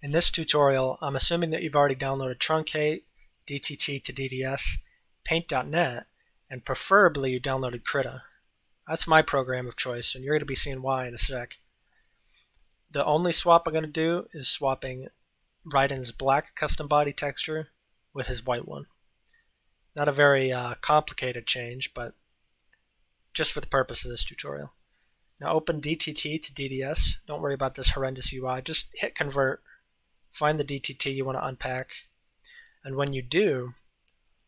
In this tutorial, I'm assuming that you've already downloaded Truncate, DTT to DDS, Paint.net, and preferably you downloaded Krita. That's my program of choice, and you're going to be seeing why in a sec. The only swap I'm going to do is swapping Raiden's black custom body texture with his white one. Not a very uh, complicated change, but just for the purpose of this tutorial. Now open DTT to DDS. Don't worry about this horrendous UI. Just hit convert find the DTT you want to unpack, and when you do,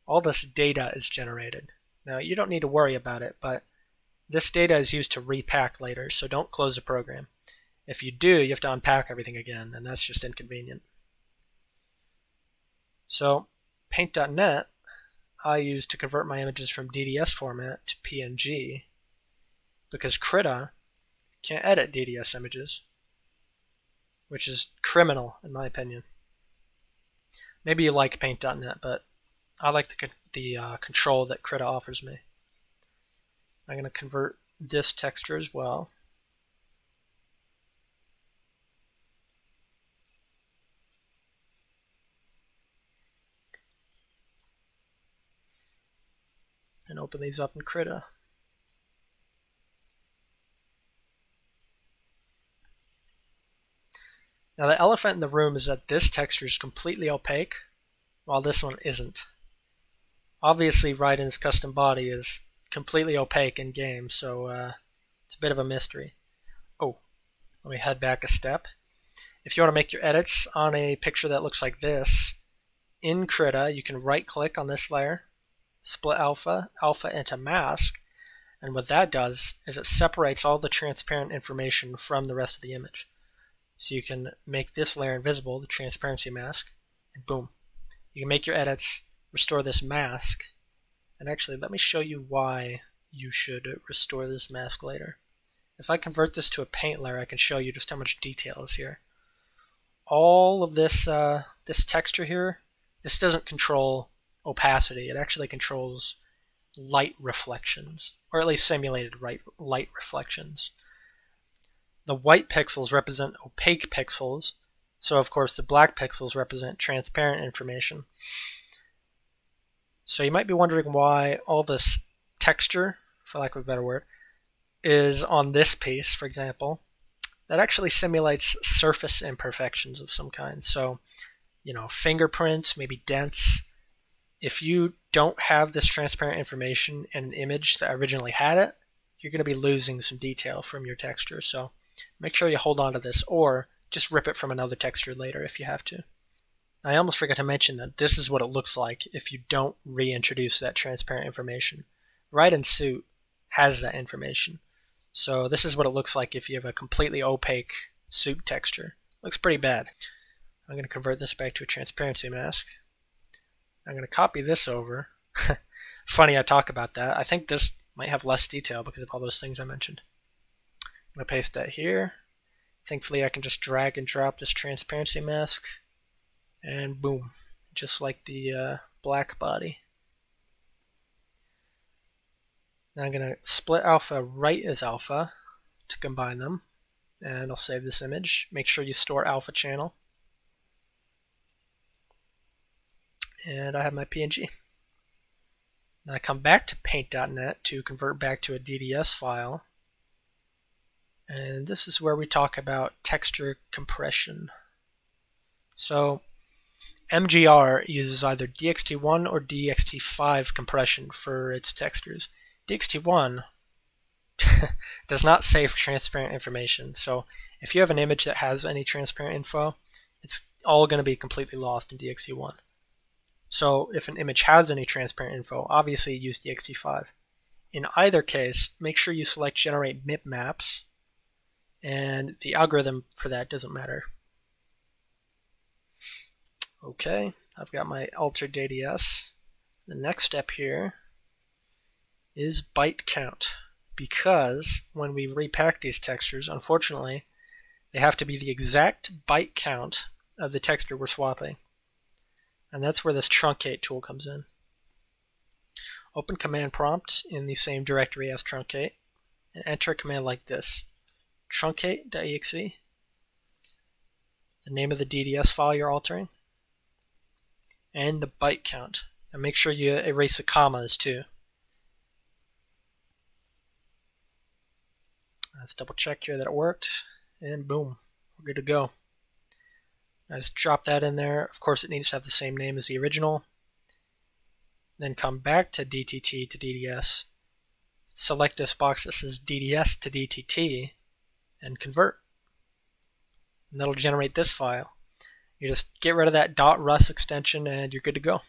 all this data is generated. Now, you don't need to worry about it, but this data is used to repack later, so don't close the program. If you do, you have to unpack everything again, and that's just inconvenient. So, Paint.net I use to convert my images from DDS format to PNG because Krita can't edit DDS images which is criminal in my opinion. Maybe you like Paint.net, but I like the, the uh, control that Krita offers me. I'm going to convert this texture as well. And open these up in Krita. Now the elephant in the room is that this texture is completely opaque, while this one isn't. Obviously Raiden's custom body is completely opaque in game, so uh, it's a bit of a mystery. Oh, let me head back a step. If you want to make your edits on a picture that looks like this, in Krita you can right click on this layer, split alpha, alpha into mask, and what that does is it separates all the transparent information from the rest of the image. So you can make this layer invisible, the transparency mask, and boom. You can make your edits, restore this mask, and actually let me show you why you should restore this mask later. If I convert this to a paint layer, I can show you just how much detail is here. All of this, uh, this texture here, this doesn't control opacity. It actually controls light reflections, or at least simulated light reflections. The white pixels represent opaque pixels, so of course the black pixels represent transparent information. So you might be wondering why all this texture, for lack of a better word, is on this piece, for example. That actually simulates surface imperfections of some kind. So, you know, fingerprints, maybe dents. If you don't have this transparent information in an image that originally had it, you're going to be losing some detail from your texture. So Make sure you hold on to this or just rip it from another texture later if you have to. I almost forgot to mention that this is what it looks like if you don't reintroduce that transparent information. Raiden Suit has that information. So this is what it looks like if you have a completely opaque suit texture. Looks pretty bad. I'm going to convert this back to a transparency mask. I'm going to copy this over. Funny I talk about that. I think this might have less detail because of all those things I mentioned. I'm going to paste that here. Thankfully, I can just drag and drop this transparency mask, and boom, just like the uh, black body. Now I'm going to split alpha write as alpha to combine them, and I'll save this image. Make sure you store alpha channel. And I have my PNG. Now I come back to paint.net to convert back to a DDS file and this is where we talk about texture compression. So MGR uses either DXT1 or DXT5 compression for its textures. DXT1 does not save transparent information. So if you have an image that has any transparent info, it's all going to be completely lost in DXT1. So if an image has any transparent info, obviously use DXT5. In either case, make sure you select Generate MIP Maps and the algorithm for that doesn't matter. Okay, I've got my altered DDS. The next step here is byte count because when we repack these textures, unfortunately, they have to be the exact byte count of the texture we're swapping. And that's where this truncate tool comes in. Open command prompt in the same directory as truncate and enter a command like this truncate.exe. The name of the DDS file you're altering, and the byte count. And make sure you erase the commas too. Let's double check here that it worked, and boom, we're good to go. I just drop that in there. Of course, it needs to have the same name as the original. Then come back to DTT to DDS. Select this box that says DDS to DTT and convert. And that'll generate this file. You just get rid of that .rus extension and you're good to go.